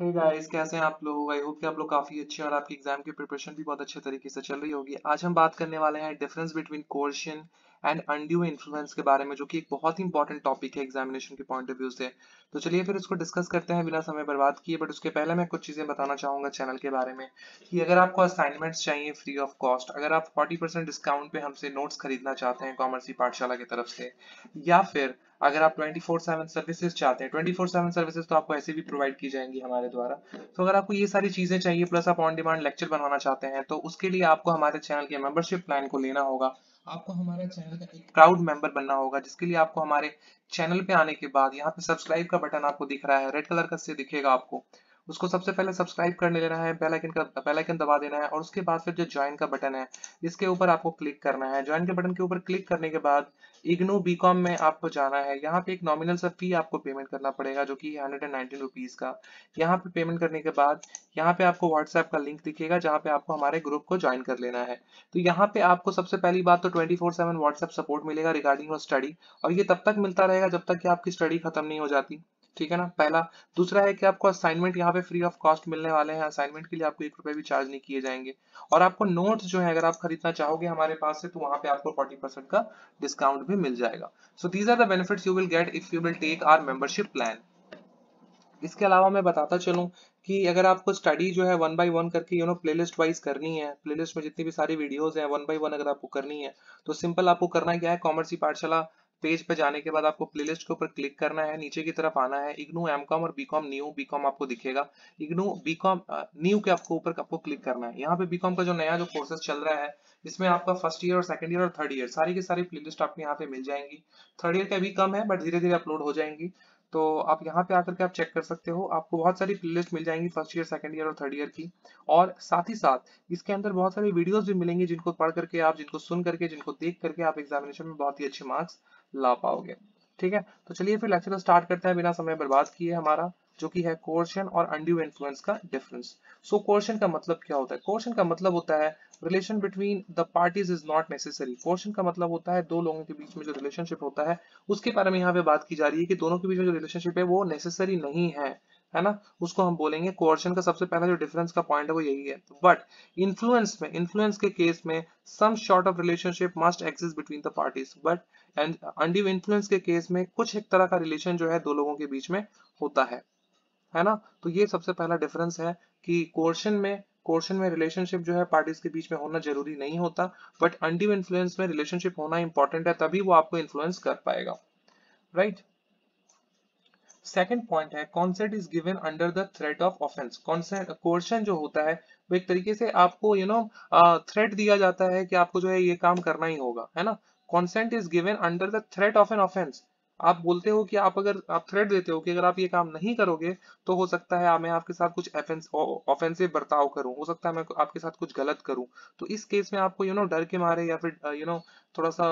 Hey guys कैसे हैं आप लोग? आई होप कि आप लोग काफ़ी अच्छे और आपकी एग्ज़ाम की प्रिपरेशन भी बहुत अच्छे तरीके से चल रही होगी। आज हम बात करने वाले हैं difference between coercion and undue influence के बारे में, जो कि एक बहुत ही इंपॉर्टेंट टॉपिक है एग्जामिनेशन के पॉइंट ऑफ़ व्यू से। तो चलिए फिर इसको डिस्कस करते हैं, बिना समय बर्बाद किए बट उसके पहले मैं कुछ चीज़ें बताना चाहूँगा चैनल के बारे में, कि अगर आपको असाइनमेंट्स चाहिए फ्री ऑफ़ कॉस्ट अगर आप 40% डिस्काउंट पे हमसे नोट्स खरीदना चाहते हैं कॉमर्स पाठशाला की तरफ़ से, या फिर अगर आप 24/7 सर्विसेज़ चाहते हैं 24/7 सर्विसेज़ तो आपको ऐसे भी प्रोवाइड की जाएँगी हमारे द्वारा। तो अगर आपको ये सारी चीज़ें चाहिए प्लस आप ऑन डिमांड लेक्चर बनवाना चाहते हैं तो उसके लिए आपको हमारे चैनल के मेंबरशिप प्लान को लेना होगा। आपको हमारे चैनल का एक प्राउड मेंबर बनना होगा, जिसके लिए आपको हमारे चैनल पे आने के बाद यहाँ पे सब्सक्राइब का बटन आपको दिख रहा है रेड कलर का से दिखेगा आपको। उसको सबसे पहले सब्सक्राइब करने लेना है बेल आइकन का बेल आइकन दबा देना है और उसके बाद फिर जो ज्वाइन का बटन है, इसके ऊपर आपको क्लिक करना है। ज्वाइन के बटन के ऊपर क्लिक करने के बाद इग्नो बीकॉम में आपको जाना है। यहाँ पे एक नॉमिनल सा फ़ी आपको पेमेंट करना पड़ेगा जो कि हंड्रेड एंड नाइनटीन रुपीज़ का। यहाँ पे पेमेंट करने के बाद यहाँ पे आपको व्हाट्सएप का लिंक दिखेगा जहाँ पे आपको हमारे ग्रुप को ज्वाइन कर लेना है। तो यहाँ पे आपको सबसे पहली बात तो twenty four seven WhatsApp support मिलेगा रिगार्डिंग स्टडी और ये तब तक मिलता रहेगा जब तक कि आपकी स्टडी खत्म नहीं हो जाती। ठीक है ना? पहला। दूसरा है कि आपको असाइनमेंट यहाँ पे फ्री ऑफ़ कॉस्ट मिलने वाले हैं। असाइनमेंट के लिए आपको एक रुपए भी चार्ज नहीं किए जाएँगे। और आपको नोट्स जो है, अगर आप खरीदना चाहोगे हमारे पास से तो वहाँ पे आपको 40% का डिस्काउंट भी मिल जाएगा। So these are the benefits you will get if you will take our membership plan इसके अलावा मैं बताता चलूँ कि अगर आपको स्टडी जो है वन बाय वन करके यू नो प्लेलिस्ट वाइज करनी है प्लेलिस्ट में जितनी भी सारी वीडियोस हैं वन बाय वन अगर आपको करनी है तो सिंपल आपको करना क्या है? कॉमर्स की पाठशाला पेज पे जाने के बाद आपको प्लेलिस्ट के ऊपर क्लिक करना है, नीचे की तरफ़ आना है इग्नू एमकॉम और बीकॉम न्यू बीकॉम आपको दिखेगा। इग्नू बीकॉम न्यू के आपको ऊपर आपको क्लिक करना है। यहाँ पे बीकॉम का जो नया जो कोर्सेज चल रहा है, इसमें आपका फ़र्स्ट ईयर और सेकंड ईयर और थर्ड ईयर सारी की सारी प्लेलिस्ट आपको यहाँ पे मिल जाएँगी। थर्ड ईयर का भी कम है बट धीरे धीरे अपलोड हो जाएँगी। तो आप यहाँ पे आकर के आप चेक कर सकते हो, आपको बहुत सारी प्लेलिस्ट मिल जाएँगी फ़र्स्ट ईयर सेकंड ईयर और थर्ड ईयर की। और साथ ही साथ, इसके अंदर बहुत सारी वीडियोस भी मिलेंगी जिनको पढ़ करके आप, जिनको सुन करके, जिनको देख करके आप एग्जामिनेशन में बहुत ही अच्छे मार्क्स ला पाओगे। ठीक है? तो चलिए फिर लेक्चर स्टार्ट करते हैं बिना समय बर्बाद किए हमारा, जो कि है कोर्शन और अंड्यू इन्फ्लुएंस का डिफरेंस सो कोर्शन का मतलब क्या होता है? कोर्शन का मतलब होता है relation between the parties is not necessary coercion का मतलब होता है, दो लोगों के बीच में जो रिलेशनशिप होता है, उसके बारे में यहाँ पे बात की जा रही है कि दोनों के बीच में जो रिलेशनशिप है, वो नेसेसरी नहीं है। है ना? उसको हम बोलेंगे कोर्शन का सबसे पहला जो डिफरेंस का पॉइंट है वो यही है। बट इन्फ्लुएंस में इन्फ्लुएंस के केस में some sort of relationship must exist between the parties but and undue influence के केस में कुछ एक तरह का रिलेशन जो है दो लोगों के बीच में होता है। है ना? तो ये सबसे पहला डिफरेंस है कि कोर्शन में कोर्शन में रिलेशनशिप जो है पार्टीज़ के बीच में होना ज़रूरी नहीं होता। बट अनड्यू इन्फ्लुएंस में रिलेशनशिप होना इंपॉर्टेंट है, तभी वो आपको इन्फ्लुएंस कर पाएगा। Right right? सेकंड पॉइंट है consent is given under the threat of offence consent coercion जो होता है, वो एक तरीके से आपको यू नो थ्रेट दिया जाता है कि आपको जो है ये काम करना ही होगा, है ना? Consent is given under the threat of an offence आप बोलते हो कि आप अगर, आप थ्रेट देते हो कि अगर आप ये काम नहीं करोगे तो हो सकता है मैं आपके साथ कुछ ऑफेंसिव बर्ताव करूँ। हो सकता है मैं आपके साथ कुछ गलत करूँ। तो इस केस में आपको यू नो डर के मारे या फिर यू नो थोड़ा सा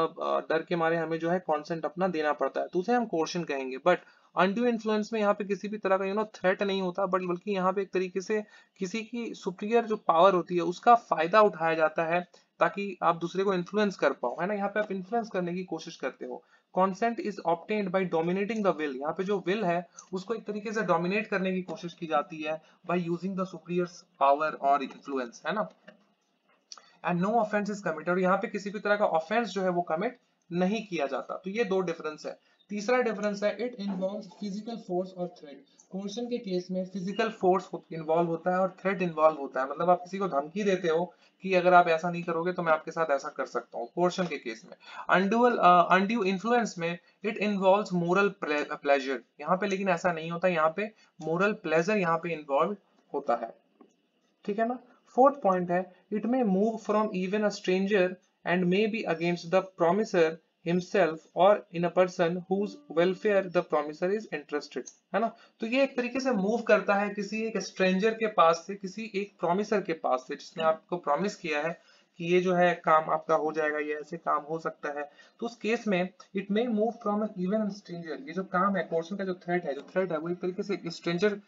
डर के मारे हमें जो है कॉन्सेंट अपना देना पड़ता है। तो उसे हम कोर्शन कहेंगे। बट अनड्यू इन्फ्लुएंस में यहाँ पे किसी भी तरह का यू नो थ्रेट नहीं होता बट बल्कि यहाँ पे एक तरीके से किसी की सुप्रियर जो पावर होती है, उसका फ़ायदा उठाया जाता है ताकि आप दूसरे को इन्फ्लुएंस कर पाओ। है ना? यहाँ पे आप इन्फ्लुएंस करने की कोशिश करते हो। Consent is obtained by dominating the will यहाँ पे जो विल है, उसको एक तरीके से डोमिनेट करने की कोशिश की जाती है by using the superior power और इन्फ्लुएंस है ना? And no offence is committed और यहाँ पे किसी भी तरह का ऑफेंस जो है वो कमिट नहीं किया जाता। तो ये दो डिफरेंस है। तीसरा डिफरेंस है इट इन्वॉल्व फ़िज़िकल फोर्स और थ्रेड कोर्शन के केस में फ़िज़िकल फोर्स इन्वॉल्व होता है और थ्रेड इन्वॉल्व होता है। मतलब आप किसी को धमकी देते हो कि अगर आप ऐसा नहीं करोगे तो मैं आपके साथ ऐसा कर सकता हूँ। कोर्शन के केस में। अनड्यूअल अनड्यू इन्फ्लुएंस में इट इन्वॉल्व मोरल प्लेजर यहाँ पे लेकिन ऐसा नहीं होता, यहाँ पे मोरल प्लेजर यहाँ पे इन्वॉल्व होता है। ठीक है ना? फोर्थ पॉइंट है it may move from even a stranger and may be against the promisor himself or in a person whose welfare the promiser is interested है ना? तो ये एक तरीके से मूव करता है किसी एक स्ट्रेंजर के पास से, किसी एक प्रोमिसर के पास से, जिसने आपको प्रॉमिस किया है कि ये जो है काम आपका हो जाएगा, ये ऐसे काम हो सकता है। तो उस केस में it may move from even stranger ये जो काम है पोर्शन का जो थ्रेट है, जो थ्रेट है, वो एक तरीके से स्ट्रेंजर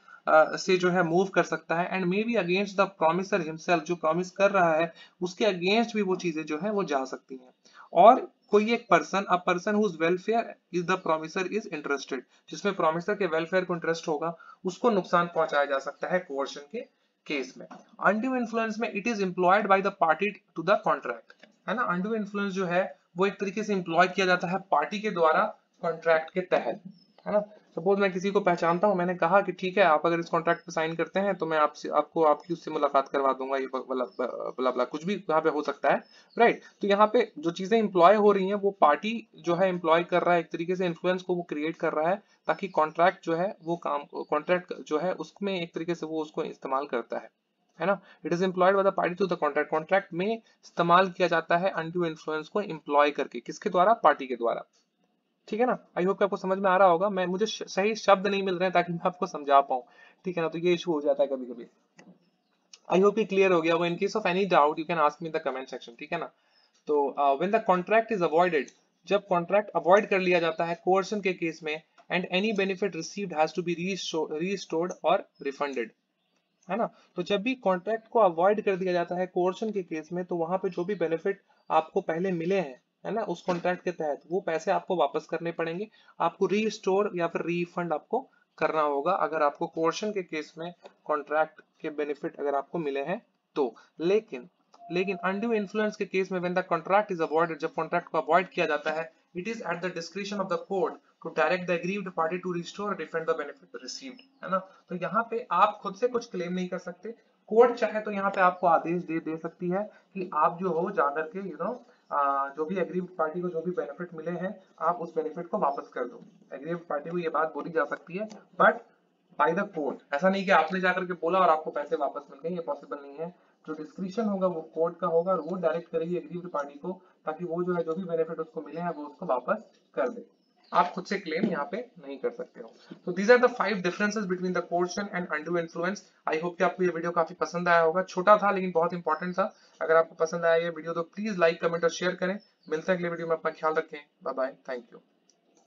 से जो है मूव कर सकता है and may be against the promisor himself जो प्रॉमिस कर रहा है, उसके अगेंस्ट भी वो चीज़ें जो है, वो जा सकती हैं। और कोई एक person a person whose welfare is the promisor is interested जिसमें प्रोमिसर के वेलफेयर को इंटरेस्ट होगा, उसको नुकसान पहुँचाया जा सकता है कोर्शन के केस में। अनड्यू इन्फ्लुएंस में it is employed by the party to the contract है ना? अनड्यू इन्फ्लुएंस जो है, वो एक तरीके से इंप्लॉय किया जाता है पार्टी के द्वारा कॉन्ट्रैक्ट के तहत। है ना? सपोज़ मैं किसी को पहचानता हूँ, मैंने कहा कि ठीक है, आप अगर इस कॉन्ट्रैक्ट पे साइन करते हैं तो मैं आपसे, आपको आपकी उससे मुलाकात करवा दूँगा, ये बला बला कुछ भी यहाँ पे हो सकता है राइट तो यहाँ पे जो चीज़ें इंप्लॉय हो रही हैं, वो पार्टी जो है इंप्लॉय कर रहा है, एक तरीके से इन्फ्लुएंस को वो क्रिएट कर रहा है, ताकि कॉन्ट्रैक्ट जो है, वो काम कॉन्ट्रैक्ट जो है, उसमें एक तरीके से वो उसको इस्तेमाल करता है है ना? It is employed by the party to the contract contract में इस्तेमाल किया जाता है अनड्यू इन्फ्लुएंस को एम्प्लॉय करके, किसके द्वारा? पार्टी के द्वारा। ठीक है ना? आई होप आपको समझ में आ रहा होगा। मैं, मुझे सही शब्द नहीं मिल रहे हैं ताकि मैं आपको समझा पाऊँ। ठीक है ना? तो ये इशू हो जाता है कभी कभी आई होप ये क्लियर हो गया। वो in case of any doubt you can ask me the comment section ठीक है ना? तो when the contract is avoided जब कॉन्ट्रैक्ट अवॉइड कर लिया जाता है कोर्सन के केस में and any benefit received has to be restored और रिफंडेड है ना? तो जब भी कॉन्ट्रैक्ट को अवॉइड कर दिया जाता है कोर्सन के केस में तो वहाँ पे जो भी बेनिफिट आपको पहले मिले हैं है ना उस कॉन्ट्रैक्ट के तहत। वो पैसे आपको वापस करने पड़ेंगे। आपको रीस्टोर या फिर रीफंड आपको करना होगा अगर आपको पोर्शन के केस में कॉन्ट्रैक्ट के बेनिफिट अगर आपको मिले हैं तो। लेकिन लेकिन अनड्यू इन्फ्लुएंस के केस में when the contract is avoided जब कॉन्ट्रैक्ट को अवॉइड किया जाता है it is at the discretion of the court to direct the aggrieved party to restore defend the benefit received है ना? तो यहाँ पे आप खुद से कुछ क्लेम नहीं कर सकते। कोर्ट चाहे तो यहाँ पे आपको आदेश दे दे सकती है कि आप जो हो जाकर के यू you नो know, जो भी एग्रीव पार्टी को जो भी बेनिफिट मिले हैं, आप उस बेनिफिट को वापस कर दो। एग्रीव पार्टी को ये बात बोली जा सकती है बट बाय द कोर्ट ऐसा नहीं कि आपने जाकर के बोला और आपको पैसे वापस मिल गए, ये पॉसिबल नहीं है। जो डिस्क्रिप्शन होगा, वो कोर्ट का होगा और वो डायरेक्ट करेगी एग्रीव पार्टी को, ताकि वो जो है, जो भी बेनिफिट उसको मिले हैं, वो उसको वापस कर दे। आप खुद से क्लेम यहाँ पे नहीं कर सकते हो। तो these are the five differences between the coercion and undue influence I hope कि आपको ये वीडियो काफ़ी पसंद आया होगा। छोटा था, लेकिन बहुत इंपॉर्टेंट था। अगर आपको पसंद आया ये वीडियो तो प्लीज़ लाइक कमेंट और शेयर करें। मिलते हैं अगले वीडियो में। अपना ख्याल रखें। Bye bye thank you